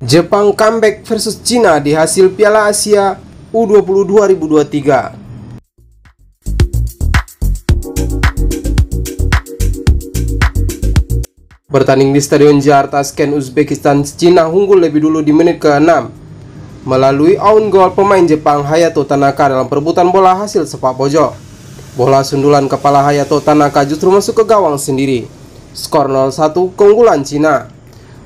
Jepang comeback versus Cina di hasil Piala Asia U20 2023. Bertanding di Stadion Jakarta Sken Uzbekistan, Cina unggul lebih dulu di menit ke-6 melalui own goal pemain Jepang Hayato Tanaka dalam perebutan bola hasil sepak pojok. Bola sundulan kepala Hayato Tanaka justru masuk ke gawang sendiri. Skor 0-1 keunggulan Cina.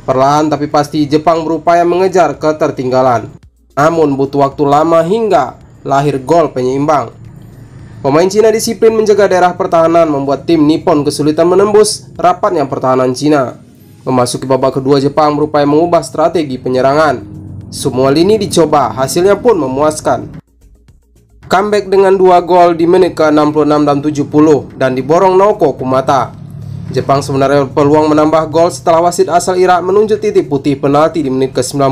Perlahan tapi pasti Jepang berupaya mengejar ketertinggalan. Namun butuh waktu lama hingga lahir gol penyeimbang. Pemain Cina disiplin menjaga daerah pertahanan membuat tim Nippon kesulitan menembus rapatnya pertahanan Cina. Memasuki babak kedua Jepang berupaya mengubah strategi penyerangan. Semua lini dicoba, hasilnya pun memuaskan. Comeback dengan dua gol di menit ke-66 dan 70 dan diborong Naoko Kumata. Jepang sebenarnya peluang menambah gol setelah wasit asal Irak menunjuk titik putih penalti di menit ke-90.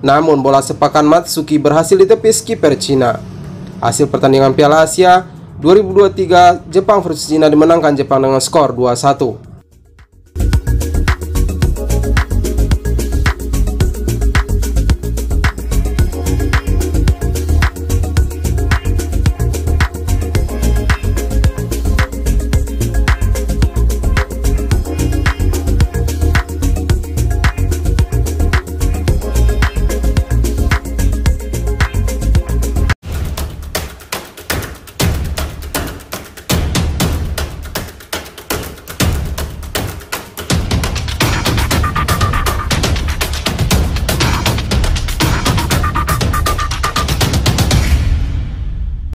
Namun bola sepakan Matsuki berhasil ditepis kiper Cina. Hasil pertandingan Piala Asia 2023 Jepang versus Cina dimenangkan Jepang dengan skor 2-1.